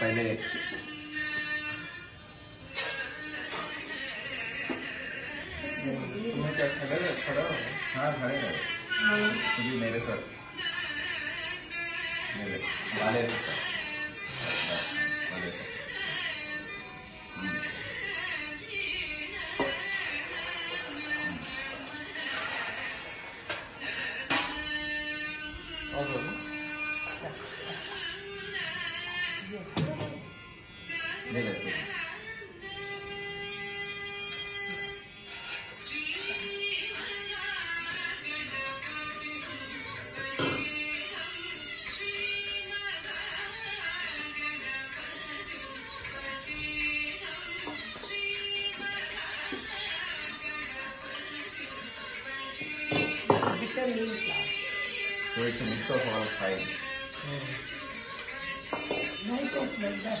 पहले। तुम्हें क्या खड़ा खड़ा हो। हाँ खड़े रहो जी मेरे सर। मेरे वाले सर। वाले सर। और ले लेते हैं। So it's a mix of all five. Why it is like that?